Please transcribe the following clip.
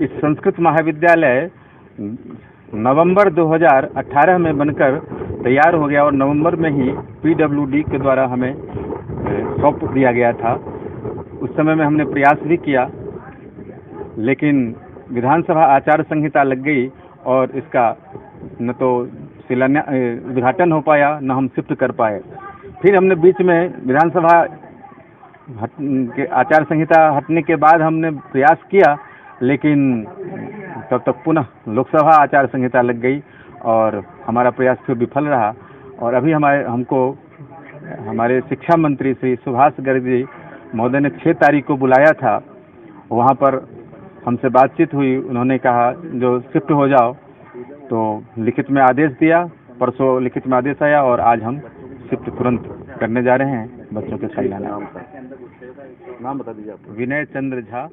इस संस्कृत महाविद्यालय नवंबर 2018 में बनकर तैयार हो गया और नवंबर में ही पीडब्ल्यूडी के द्वारा हमें सौंप दिया गया था। उस समय में हमने प्रयास भी किया, लेकिन विधानसभा आचार संहिता लग गई और इसका न तो शिलान्या उद्घाटन हो पाया, न हम शिफ्ट कर पाए। फिर हमने बीच में विधानसभा के आचार संहिता हटने के बाद हमने प्रयास किया लेकिन तब तक पुनः लोकसभा आचार संहिता लग गई और हमारा प्रयास फिर विफल रहा। और अभी हमारे हमको हमारे शिक्षा मंत्री श्री सुभाष गर्ग जी महोदय ने छः तारीख को बुलाया था। वहाँ पर हमसे बातचीत हुई। उन्होंने कहा जो शिफ्ट हो जाओ। तो लिखित में आदेश दिया परसों लिखित में आदेश आया और आज हम शिफ्ट तुरंत करने जा रहे हैं बच्चों के सही लाना नाम बता दीजिए आप। विनय चंद्र झा